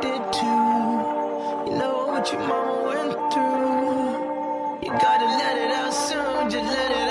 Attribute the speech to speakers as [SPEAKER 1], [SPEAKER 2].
[SPEAKER 1] did too. You know what your mama went through. You gotta let it out soon, just let it out.